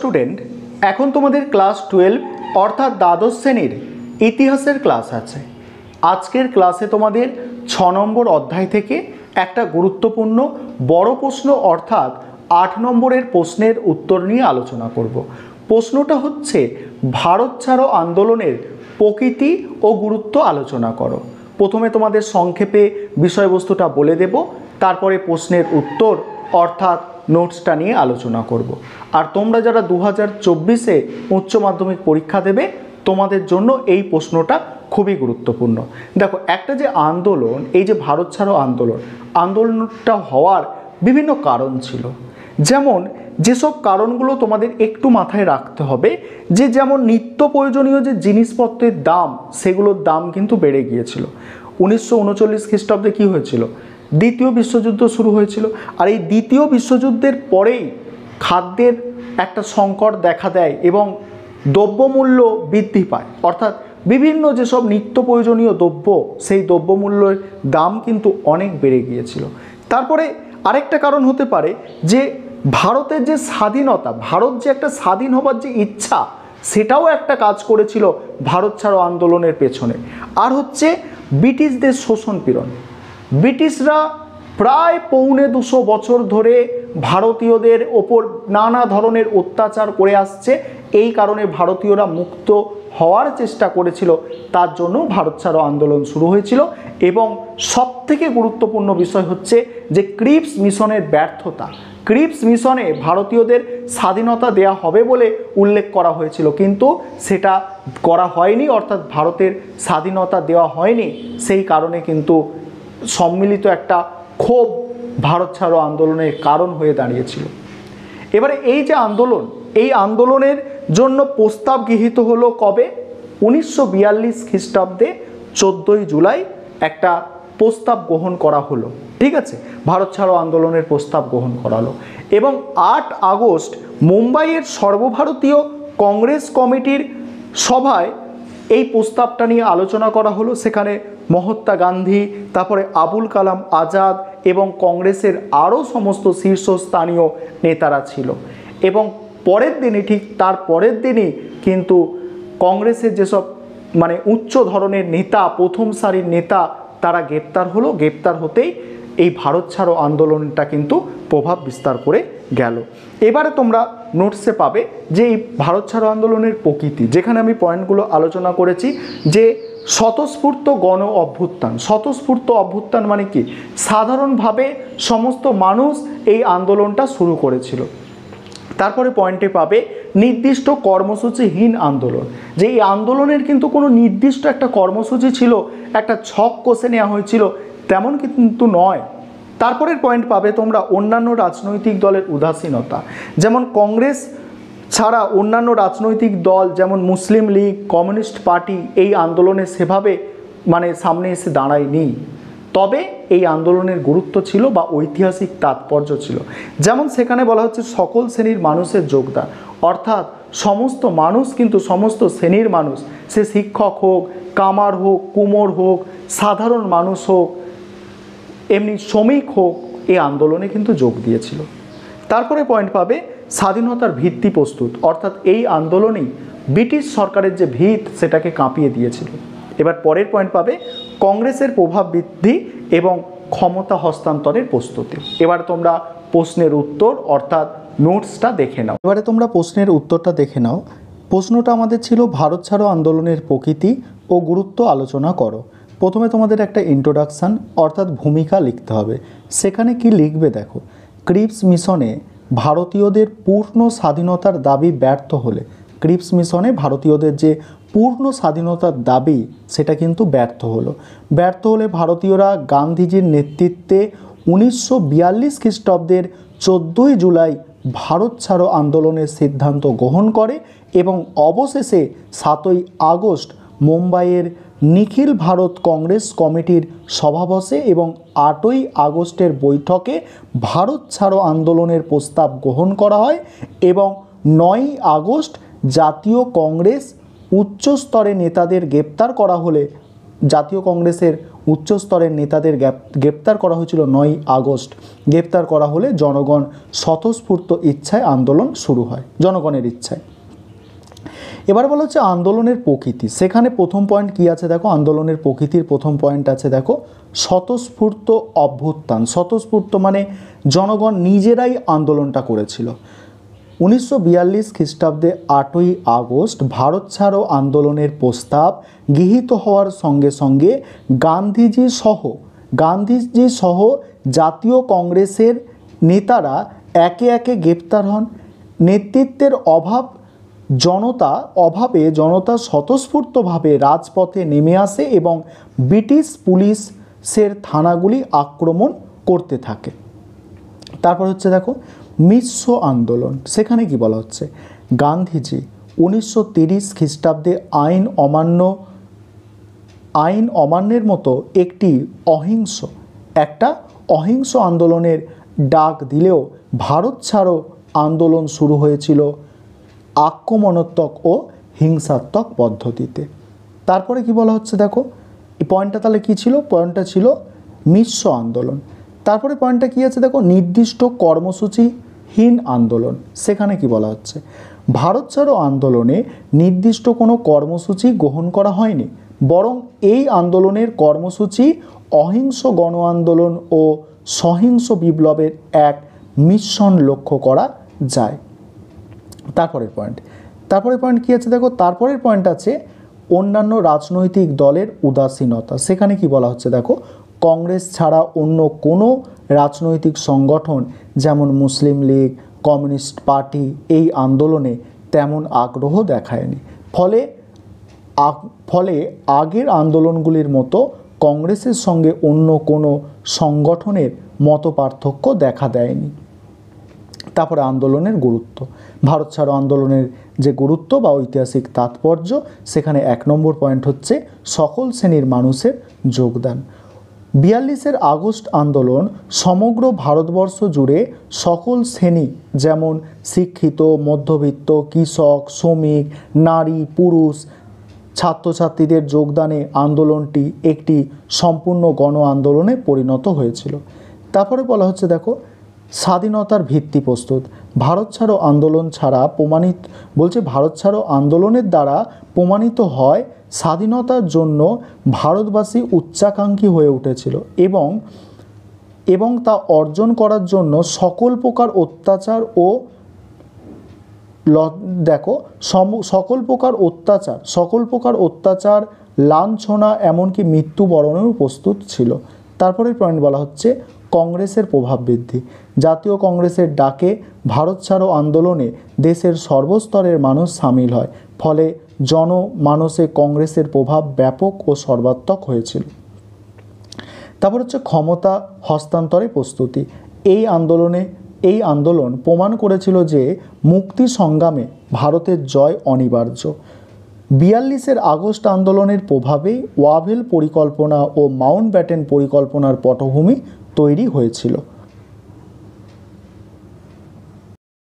Student এখন তোমাদের class twelve অর্থাৎ দ্বাদশ শ্রেণির ইতিহাসের ক্লাস আছে। আজকের ক্লাসে তোমাদের ছ নম্বর অধ্যায় থেকে একটা গুরুত্বপূর্ণ বড় প্রশ্ন, অর্থাৎ আট নম্বরের প্রশ্নের উত্তর নিয়ে আলোচনা করব। প্রশ্নটা হচ্ছে, ভারত ছাড়ো আন্দোলনের প্রকৃতি ও গুরুত্ব আলোচনা করো। প্রথমে তোমাদের সংক্ষেপে বিষয়বস্তুটা বলে দেব, তারপরে প্রশ্নের উত্তর, অর্থাৎ নোটসটা নিয়ে আলোচনা করব। আর তোমরা যারা দু হাজার চব্বিশে উচ্চ মাধ্যমিক পরীক্ষা দেবে, তোমাদের জন্য এই প্রশ্নটা খুবই গুরুত্বপূর্ণ। দেখো, একটা যে আন্দোলন, এই যে ভারত ছাড়ো আন্দোলন, আন্দোলনটা হওয়ার বিভিন্ন কারণ ছিল। যেমন, যেসব কারণগুলো তোমাদের একটু মাথায় রাখতে হবে, যে যেমন নিত্য প্রয়োজনীয় যে জিনিসপত্রের দাম, সেগুলোর দাম কিন্তু বেড়ে গিয়েছিল। উনিশশো উনচল্লিশ খ্রিস্টাব্দে কী হয়েছিল? দ্বিতীয় বিশ্বযুদ্ধ শুরু হয়েছিল। আর এই দ্বিতীয় বিশ্বযুদ্ধের পরেই খাদ্যের একটা সংকট দেখা দেয় এবং দ্রব্যমূল্য বৃদ্ধি পায়। অর্থাৎ বিভিন্ন যেসব নিত্য প্রয়োজনীয় দ্রব্য, সেই দ্রব্যমূল্যের দাম কিন্তু অনেক বেড়ে গিয়েছিল। তারপরে আরেকটা কারণ হতে পারে যে ভারতের যে স্বাধীনতা, ভারত যে একটা স্বাধীন হবার যে ইচ্ছা, সেটাও একটা কাজ করেছিল ভারত ছাড়ো আন্দোলনের পেছনে। আর হচ্ছে ব্রিটিশদের শোষণ পীড়ন। ব্রিটিশরা প্রায় পৌনে দুশো বছর ধরে ভারতীয়দের ওপর নানা ধরনের অত্যাচার করে আসছে। এই কারণে ভারতীয়রা মুক্ত হওয়ার চেষ্টা করেছিল। তার জন্য ভারত ছাড়ো আন্দোলন শুরু হয়েছিল এবং সবথেকে গুরুত্বপূর্ণ বিষয় হচ্ছে যে ক্রিপস মিশনের ব্যর্থতা। ক্রিপস মিশনে ভারতীয়দের স্বাধীনতা দেয়া হবে বলে উল্লেখ করা হয়েছিল। কিন্তু সেটা করা হয়নি, অর্থাৎ ভারতের স্বাধীনতা দেওয়া হয়নি। সেই কারণে কিন্তু সম্মিলিত একটা ক্ষোভ ভারত ছাড়ো আন্দোলনের কারণ হয়ে দাঁড়িয়েছিল। এবারে এই যে আন্দোলন, এই আন্দোলনের জন্য প্রস্তাব গৃহীত হলো কবে? উনিশশো বিয়াল্লিশ খ্রিস্টাব্দে চোদ্দোই জুলাই একটা প্রস্তাব গ্রহণ করা হলো। ঠিক আছে? ভারত ছাড়ো আন্দোলনের প্রস্তাব গ্রহণ করা হলো এবং আট আগস্ট মুম্বাইয়ের সর্বভারতীয় কংগ্রেস কমিটির সভায় এই প্রস্তাবটা নিয়ে আলোচনা করা হলো। সেখানে মহাত্মা গান্ধী, তারপরে আবুল কালাম আজাদ এবং কংগ্রেসের আরও সমস্ত শীর্ষস্থানীয় নেতারা ছিল। এবং পরের দিনই, ঠিক তার পরের দিনই কিন্তু কংগ্রেসের যেসব মানে উচ্চ ধরনের নেতা, প্রথম সারির নেতা, তারা গ্রেপ্তার হলো। গ্রেপ্তার হতেই এই ভারত ছাড়ো আন্দোলনটা কিন্তু প্রভাব বিস্তার করে গেল। এবারে তোমরা নোটসে পাবে যে এই ভারত ছাড়ো আন্দোলনের প্রকৃতি, যেখানে আমি পয়েন্টগুলো আলোচনা করেছি যে স্বতঃস্ফূর্ত গণ অভ্যুত্থান। স্বতঃস্ফূর্ত অভ্যুত্থান মানে কি? সাধারণভাবে সমস্ত মানুষ এই আন্দোলনটা শুরু করেছিল। তারপরে পয়েন্টে পাবে নির্দিষ্ট কর্মসূচিহীন আন্দোলন। যে এই আন্দোলনের কিন্তু কোনো নির্দিষ্ট একটা কর্মসূচি ছিল, একটা ছক কষে নেওয়া হয়েছিল, তেমন কিন্তু নয়। তারপরের পয়েন্ট পাবে তোমরা অন্যান্য রাজনৈতিক দলের উদাসীনতা। যেমন কংগ্রেস ছাড়া অন্যান্য রাজনৈতিক দল যেমন মুসলিম লীগ, কমিউনিস্ট পার্টি এই আন্দোলনে সেভাবে মানে সামনে এসে দাঁড়ায়নি। তবে এই আন্দোলনের গুরুত্ব ছিল বা ঐতিহাসিক তাৎপর্য ছিল। যেমন সেখানে বলা হচ্ছে সকল শ্রেণির মানুষের যোগদান। অর্থাৎ সমস্ত মানুষ কিন্তু সমস্ত শ্রেণির মানুষ। সে শিক্ষক হোক, কামার হোক, কুমোর হোক, সাধারণ মানুষ হোক, এমনি শ্রমিক হোক, এই আন্দোলনে কিন্তু যোগ দিয়েছিল। তারপরে পয়েন্ট পাবে স্বাধীনতার ভিত্তি প্রস্তুত। অর্থাৎ এই আন্দোলনেই ব্রিটিশ সরকারের যে ভিত, সেটাকে কাঁপিয়ে দিয়েছিল। এবার পরের পয়েন্ট পাবে কংগ্রেসের প্রভাব বৃদ্ধি এবং ক্ষমতা হস্তান্তরের প্রস্তুতি। এবার তোমরা প্রশ্নের উত্তর, অর্থাৎ নোটসটা দেখে নাও। এবারে তোমরা প্রশ্নের উত্তরটা দেখে নাও। প্রশ্নটা আমাদের ছিল, ভারত ছাড়ো আন্দোলনের প্রকৃতি ও গুরুত্ব আলোচনা করো। প্রথমে তোমাদের একটা ইন্ট্রোডাকশান অর্থাৎ ভূমিকা লিখতে হবে। সেখানে কি লিখবে দেখো, ক্রিপস মিশনে ভারতীয়দের পূর্ণ স্বাধীনতার দাবি ব্যর্থ হলে, ক্রিপস মিশনে ভারতীয়দের যে পূর্ণ স্বাধীনতার দাবি, সেটা কিন্তু ব্যর্থ হলো। ব্যর্থ হলে ভারতীয়রা গান্ধীজির নেতৃত্বে উনিশশো বিয়াল্লিশ খ্রিস্টাব্দের চোদ্দোই জুলাই ভারত ছাড়ো আন্দোলনের সিদ্ধান্ত গ্রহণ করে এবং অবশেষে সাতই আগস্ট মুম্বাইয়ের নিখিল ভারত কংগ্রেস কমিটির সভা বসে এবং আটই আগস্টের বৈঠকে ভারত ছাড়ো আন্দোলনের প্রস্তাব গ্রহণ করা হয় এবং নয়ই আগস্ট জাতীয় কংগ্রেস উচ্চ স্তরে নেতাদের গ্রেপ্তার করা হলে, জাতীয় কংগ্রেসের উচ্চস্তরের নেতাদের গ্রেপ্তার করা হয়েছিল নয় আগস্ট। গ্রেপ্তার করা হলে জনগণ স্বতঃস্ফূর্ত ইচ্ছায় আন্দোলন শুরু হয়, জনগণের ইচ্ছায়। এবার বলা হচ্ছে আন্দোলনের প্রকৃতি। সেখানে প্রথম পয়েন্ট কি আছে দেখো? আন্দোলনের প্রকৃতির প্রথম পয়েন্ট আছে দেখো। স্বতঃস্ফূর্ত অভ্যুত্থান। স্বতঃস্ফূর্ত মানে জনগণ নিজেরাই আন্দোলনটা করেছিল। উনিশশো বিয়াল্লিশ খ্রিস্টাব্দে আটই আগস্ট ভারত ছাড়ো আন্দোলনের প্রস্তাব গৃহীত হওয়ার সঙ্গে সঙ্গে গান্ধীজি সহ গান্ধীজি সহ জাতীয় কংগ্রেসের নেতারা একে একে গ্রেপ্তার হন। নেতৃত্বের অভাব জনতা অভাবে, জনতা স্বতঃস্ফূর্তভাবে রাজপথে নেমে আসে এবং ব্রিটিশ পুলিশের থানাগুলি আক্রমণ করতে থাকে। তারপর হচ্ছে দেখো, মিশ্র আন্দোলন। সেখানে কি বলা হচ্ছে? গান্ধীজি উনিশশো তিরিশ খ্রিস্টাব্দে আইন অমান্য, আইন অমান্যের মতো একটি অহিংস, একটা অহিংস আন্দোলনের ডাক দিলেও ভারত ছাড়ো আন্দোলন শুরু হয়েছিল আক্রমণাত্মক ও হিংসাত্মক পদ্ধতিতে। তারপরে কি বলা হচ্ছে দেখো? এই পয়েন্টটা তাহলে কী ছিল? পয়েন্টটা ছিল মিশ্র আন্দোলন। তারপরে পয়েন্টটা কী আছে দেখো? নির্দিষ্ট কর্মসূচিহীন আন্দোলন। সেখানে কি বলা হচ্ছে? ভারত ছাড়ো আন্দোলনে নির্দিষ্ট কোনো কর্মসূচি গ্রহণ করা হয়নি। বরং এই আন্দোলনের কর্মসূচি অহিংস গণ আন্দোলন ও সহিংস বিপ্লবের এক মিশ্রণ লক্ষ্য করা যায়। তারপরের পয়েন্ট তারপরের পয়েন্ট কী আছে দেখো? তারপরের পয়েন্ট আছে অন্যান্য রাজনৈতিক দলের উদাসীনতা। সেখানে কি বলা হচ্ছে দেখো? কংগ্রেস ছাড়া অন্য কোনো রাজনৈতিক সংগঠন, যেমন মুসলিম লীগ, কমিউনিস্ট পার্টি, এই আন্দোলনে তেমন আগ্রহ দেখায়নি। ফলে ফলে আগের আন্দোলনগুলির মতো কংগ্রেসের সঙ্গে অন্য কোনো সংগঠনের মত পার্থক্য দেখা দেয়নি। তারপরে আন্দোলনের গুরুত্ব। ভারত ছাড়ো আন্দোলনের যে গুরুত্ব বা ঐতিহাসিক তাৎপর্য, সেখানে এক নম্বর পয়েন্ট হচ্ছে সকল শ্রেণির মানুষের যোগদান। বিয়াল্লিশের আগস্ট আন্দোলন সমগ্র ভারতবর্ষ জুড়ে সকল শ্রেণি, যেমন শিক্ষিত, মধ্যবিত্ত, কৃষক, শ্রমিক, নারী, পুরুষ, ছাত্রছাত্রীদের যোগদানে আন্দোলনটি একটি সম্পূর্ণ গণ আন্দোলনে পরিণত হয়েছিল। তারপরে বলা হচ্ছে, দেখো স্বাধীনতার ভিত্তি প্রস্তুত। ভারত ছাড়ো আন্দোলন ছাড়া প্রমাণিত, বলছে ভারত ছাড়ো আন্দোলনের দ্বারা প্রমাণিত হয় স্বাধীনতার জন্য ভারতবাসী উচ্চাকাঙ্ক্ষী হয়ে উঠেছিল এবং এবং তা অর্জন করার জন্য সকল প্রকার অত্যাচার ও দেখো সকল প্রকার অত্যাচার, সকল প্রকার অত্যাচার, লাঞ্ছনা, এমনকি মৃত্যুবরণেও প্রস্তুত ছিল। তারপরে পয়েন্ট বলা হচ্ছে কংগ্রেসের প্রভাব বৃদ্ধি। জাতীয় কংগ্রেসের ডাকে ভারত ছাড়ো আন্দোলনে দেশের সর্বস্তরের মানুষ সামিল হয়। ফলে জনমানসে কংগ্রেসের প্রভাব ব্যাপক ও সর্বাত্মক হয়েছিল। তারপর হচ্ছে ক্ষমতা হস্তান্তরে প্রস্তুতি। এই আন্দোলনে, এই আন্দোলন প্রমাণ করেছিল যে মুক্তি সংগ্রামে ভারতের জয় অনিবার্য। বিয়াল্লিশের আগস্ট আন্দোলনের প্রভাবে ওয়াভেল পরিকল্পনা ও মাউন্ট ব্যাটেন পরিকল্পনার পটভূমি তৈরি হয়েছিল।